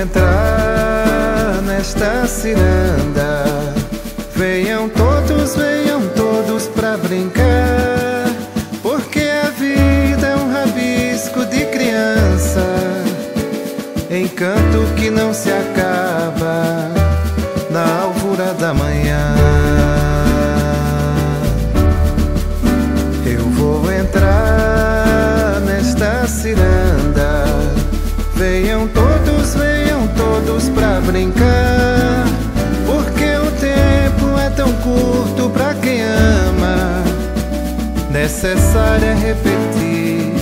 Entrar nesta ciranda. Venham todos, venham todos pra brincar. Porque a vida é um rabisco de criança. Encanto que não se acaba na alvura da manhã. Eu vou entrar nesta ciranda. Venham todos, todos pra brincar. Porque o tempo é tão curto pra quem ama. Necessário é repetir.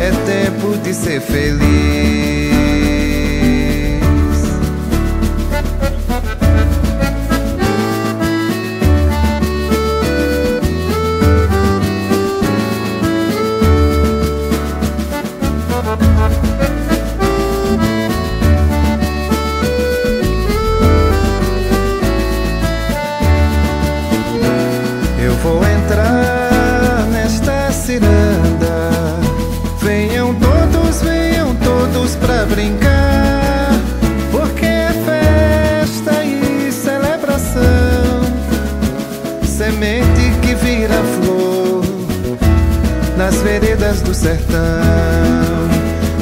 É tempo de ser feliz. Vou entrar nesta ciranda. Venham todos, venham todos pra brincar. Porque é festa e celebração. Semente que vira flor nas veredas do sertão.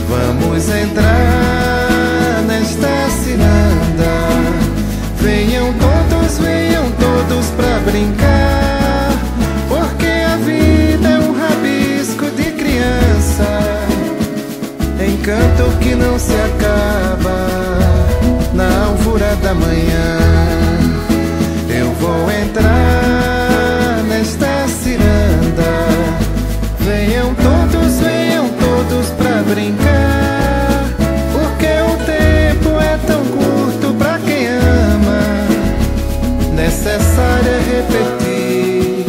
Vamos entrar nesta Amanhã eu vou entrar nesta ciranda. Venham todos, venham todos pra brincar. Porque o tempo é tão curto pra quem ama. Necessário é repetir,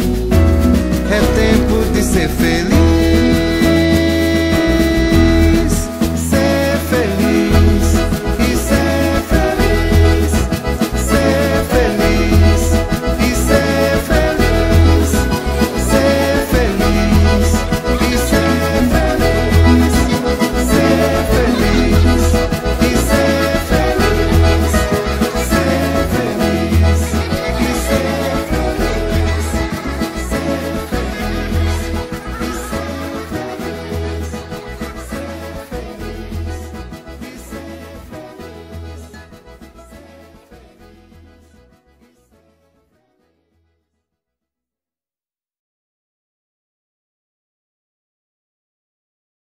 é tempo de ser feliz.